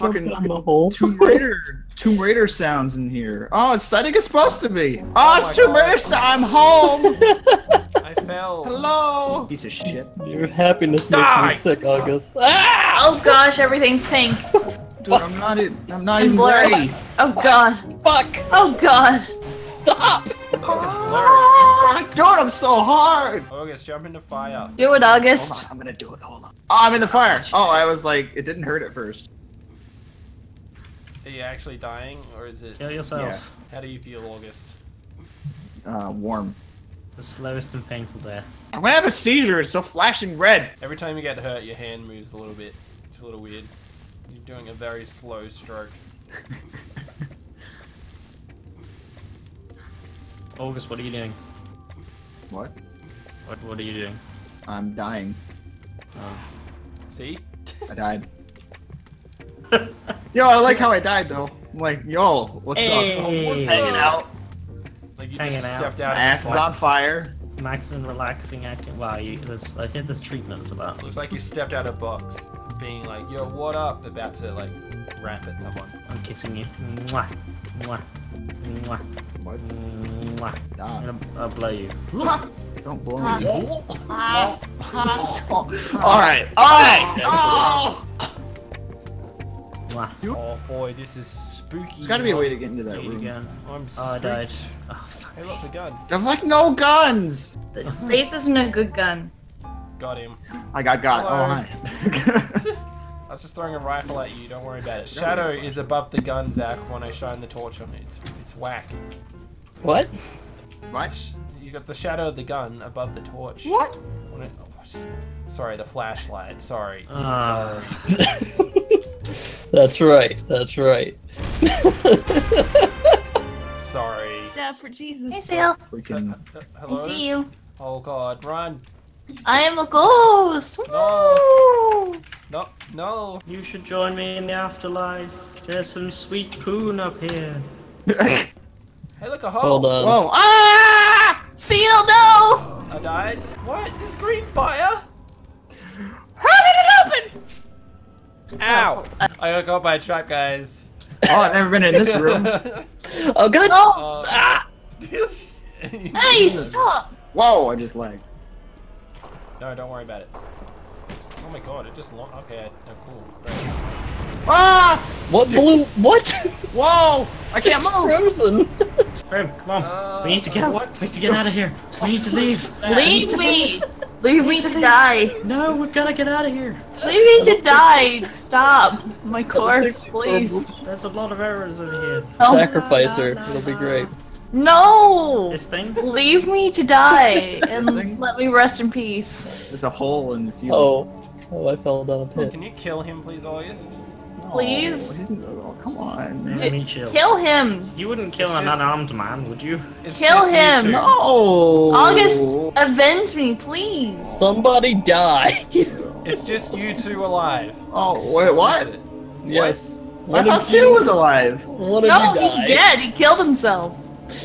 fucking Jump in the hole. Tomb Raider, Tomb Raider sounds in here. Oh, it's I think it's supposed to be. Oh, Oh it's Tomb God. Raider sound. I'm home. I fell. Hello. Piece of shit. Your happiness Die! makes me sick, August. Ah! Oh gosh, everything's pink. Dude, I'm not. I'm not And even blurry. ready. Oh god. Fuck! Oh god. Stop! Dude, I'm so hard. August, jump into fire. Do it, Hold August. on, I'm gonna do it. Hold on. Oh, I'm in the fire. Oh, I was like, it didn't hurt at first. Are you actually dying, or is it? Kill yourself. How do you feel, August? Uh, warm. The slowest and painful death. I'm gonna have a seizure. It's so flashing red. Every time you get hurt, your hand moves a little bit. It's a little weird. You're doing a very slow stroke. August, what are you doing? What? What What are you doing? I'm dying. See? I died. Yo, I like how I died though. I'm like, yo, what's Hey. up? What's hanging out? Like you Hanging just stepped out. My ass is on fire. Max and relaxing acting. Wow, you, there's, I hit this treatment for that. Looks like you stepped out of box, being like, "Yo, what up?" About to like rap at someone. I'm kissing you. Mwah. Mwah. Mwah. What? Mwah. I'm Stop. gonna I'll blow you. Don't blow me. Alright, alright! Oh! Mwah. Oh boy, this is spooky. There's gotta be a way to get into that room. again. I'm Oh, I died. Oh, fuck. Hey, look the gun. There's like no guns! The face isn't a good gun. Got him. I got got. Oh, hi. I was just throwing a rifle at you. Don't worry about it. Shadow is above the gun, Zach. When I shine the torch on it, it's it's whack. What? what? You got the shadow of the gun above the torch. What? When it- oh, what? Sorry, the flashlight. Sorry. Ah. Sorry. That's right. That's right. Sorry. Yeah, for Jesus. Hey, Seal. Freaking. Uh, I hello? see you. Oh god, run. I am a ghost. No. No, no. You should join me in the afterlife. There's some sweet poon up here. Hey, look, a hole. Hold on. Whoa! Ah! Seal, no! I died. What? This green fire? Ow! I got caught by a trap, guys. Oh, I've never been in this room. Oh god! No! Uh, Ah! Hey, stop! Whoa! I just lagged. No, don't worry about it. Oh my god, it just lo- okay. Oh, cool. Great. Ah! What blue? What? Whoa! I can't it's move. frozen. Crim, come on. Uh, we need to go. what We need to get out of here. We need to leave. Leave me! Leave me to die! No, we've got to get out of here. Leave me to die! Stop! My corpse, please. There's a lot of errors in here. Oh, Sacrifice her. It'll be great. no! This thing? Leave me to die and let me rest in peace. There's a hole in the ceiling. Oh. Oh, I fell down a oh, pit. Can you kill him, please, August? No, please? Oh, come on. Let D- me chill. kill him! You wouldn't kill It's an just- unarmed man, would you? It's Kill him. two. No. August, avenge me, please! Somebody die. It's just you two alive. Oh wait, what? That's it. yes. I One thought of Sue was alive. One of No, you he's dead. He killed himself.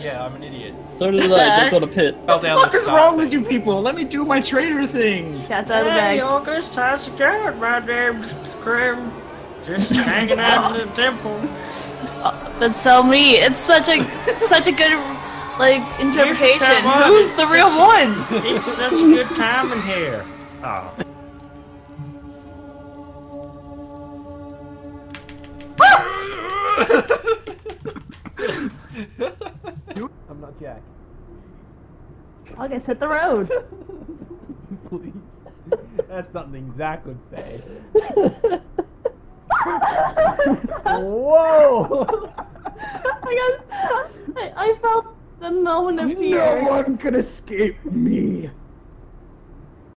Yeah, I'm an idiot. So did I. Just on a pit. Fell What the fuck the is wrong thing. with you people? Let me do my traitor thing. Cat's out of the bag. Hey, August, how's it going, my name's Crim. Just hanging out in the temple. Uh, that's so me. It's such a such a good like interpretation. come Who's the real such one? It's such a good time in here. Oh. I'm not Jack. August hit the road. Please. That's something Zach would say. Whoa! I got. I, I felt the moment of No one could escape me.